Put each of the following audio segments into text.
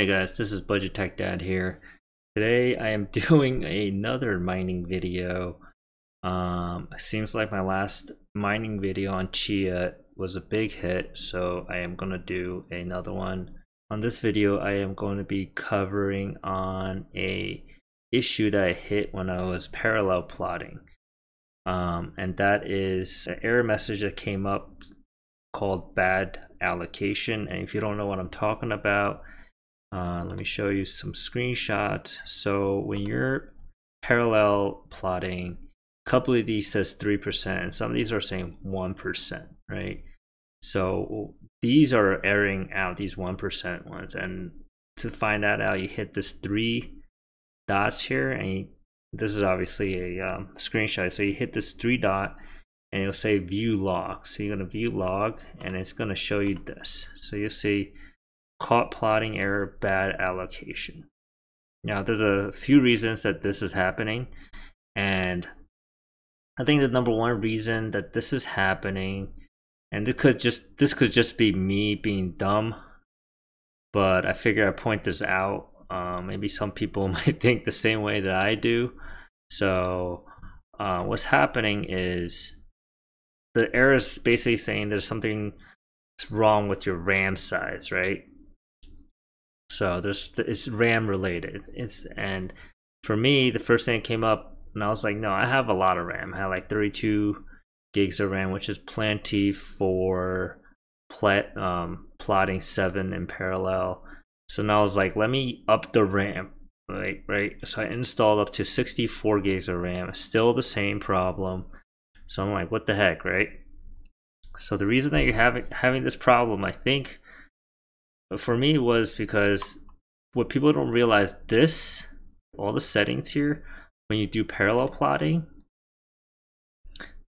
Hey guys, this is Budget Tech Dad here. Today I am doing another mining video. Um, seems like my last mining video on Chia was a big hit, so I am gonna do another one. On this video, I am going to be covering on a issue that I hit when I was parallel plotting. Um, and that is an error message that came up called bad allocation. And if you don't know what I'm talking about, uh, let me show you some screenshots. So when you're parallel plotting, a couple of these says 3%, and some of these are saying 1%, right? So these are airing out these 1% ones. And to find that out, you hit this three dots here, and you, this is obviously a um, screenshot. So you hit this three dot, and it'll say view log. So you're gonna view log, and it's gonna show you this. So you'll see caught plotting error, bad allocation. Now, there's a few reasons that this is happening, and I think the number one reason that this is happening, and this could just this could just be me being dumb, but I figure I point this out. Um, maybe some people might think the same way that I do. So, uh, what's happening is the error is basically saying there's something wrong with your RAM size, right? So there's it's RAM related. It's and for me, the first thing that came up, and I was like, no, I have a lot of RAM. I have like 32 gigs of RAM, which is plenty for plat, um, plotting seven in parallel. So now I was like, let me up the RAM, right? Right. So I installed up to 64 gigs of RAM. Still the same problem. So I'm like, what the heck, right? So the reason that you're having having this problem, I think for me was because what people don't realize this all the settings here when you do parallel plotting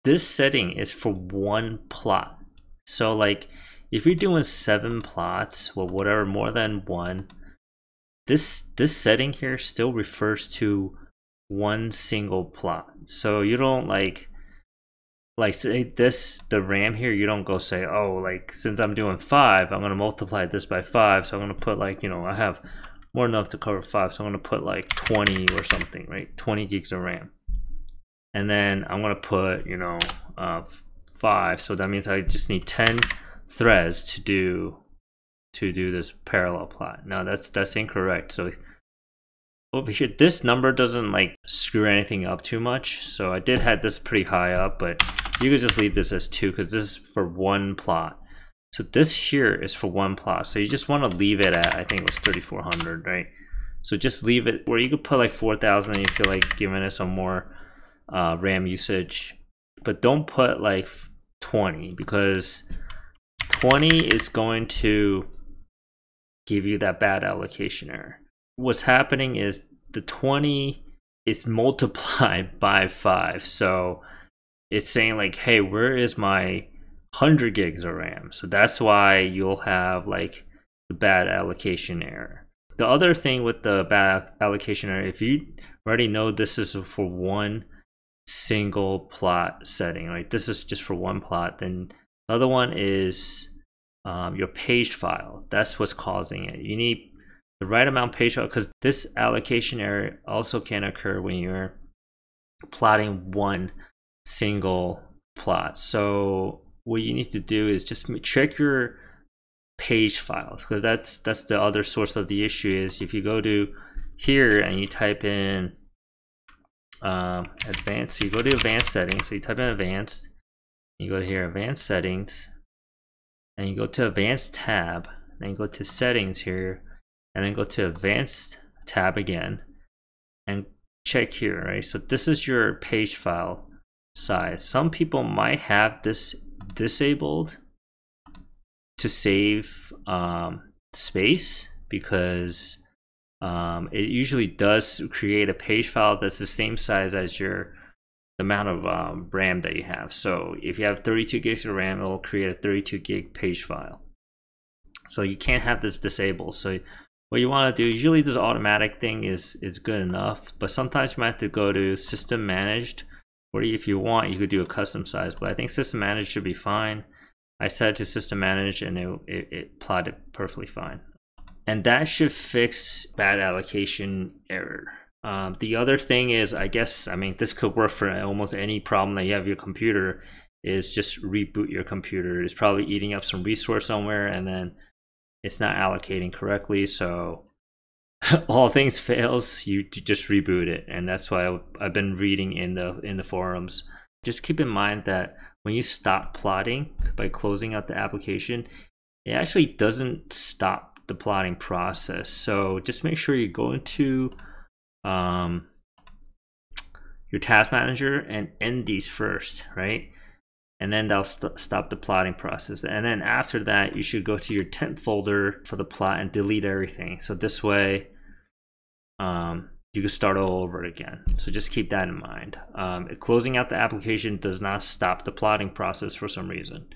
this setting is for one plot. So like if you're doing seven plots or whatever more than one this this setting here still refers to one single plot. So you don't like like say this the ram here you don't go say oh like since i'm doing five i'm to multiply this by five so i'm to put like you know i have more enough to cover five so i'm to put like 20 or something right? 20 gigs of ram. And then i'm to put you know uh, five so that means i just need 10 threads to do to do this parallel plot. Now that's that's incorrect so over here this number doesn't like screw anything up too much so i did have this pretty high up but you could just leave this as two because this is for one plot. So this here is for one plot. So you just want to leave it at, I think it was 3,400, right? So just leave it where you could put like 4,000 and you feel like giving it some more uh, RAM usage. But don't put like 20 because 20 is going to give you that bad allocation error. What's happening is the 20 is multiplied by 5. So it's saying like, hey, where is my 100 gigs of RAM? So that's why you'll have like the bad allocation error. The other thing with the bad allocation error, if you already know this is for one single plot setting, right? This is just for one plot. Then the other one is um, your page file. That's what's causing it. You need the right amount page file because this allocation error also can occur when you're plotting one single plot. So what you need to do is just check your page files because that's that's the other source of the issue is if you go to here and you type in um, advanced, so you go to advanced settings, so you type in advanced, you go to here advanced settings, and you go to advanced tab, then you go to settings here, and then go to advanced tab again, and check here, right? So this is your page file size. Some people might have this disabled to save um, space because um, it usually does create a page file that's the same size as your the amount of um, RAM that you have. So if you have 32 gigs of RAM, it will create a 32 gig page file. So you can't have this disabled. So what you want to do, usually this automatic thing is, is good enough, but sometimes you might have to go to system managed or if you want, you could do a custom size, but I think system manage should be fine. I set it to system manage and it, it, it plotted perfectly fine. And that should fix bad allocation error. Um, the other thing is, I guess, I mean, this could work for almost any problem that you have your computer is just reboot your computer. It's probably eating up some resource somewhere and then it's not allocating correctly. So all things fails, you just reboot it. And that's why I've been reading in the in the forums. Just keep in mind that when you stop plotting by closing out the application, it actually doesn't stop the plotting process. So just make sure you go into um, your task manager and end these first, right? And then that'll st stop the plotting process. And then after that, you should go to your temp folder for the plot and delete everything. So this way, um, you can start all over again. So just keep that in mind. Um, closing out the application does not stop the plotting process for some reason.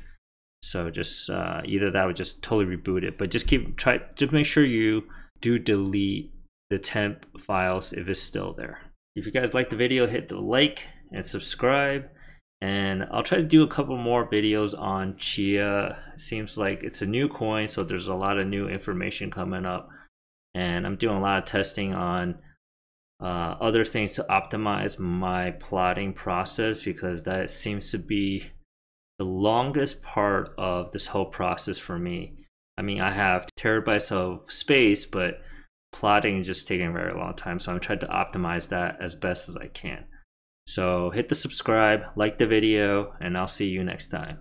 So just uh, either that would just totally reboot it, but just keep try just make sure you do delete the temp files if it's still there. If you guys like the video, hit the like and subscribe and I'll try to do a couple more videos on Chia. Seems like it's a new coin, so there's a lot of new information coming up. And I'm doing a lot of testing on uh, other things to optimize my plotting process because that seems to be the longest part of this whole process for me. I mean, I have terabytes of space, but plotting is just taking a very long time. So I'm trying to optimize that as best as I can. So hit the subscribe, like the video, and I'll see you next time.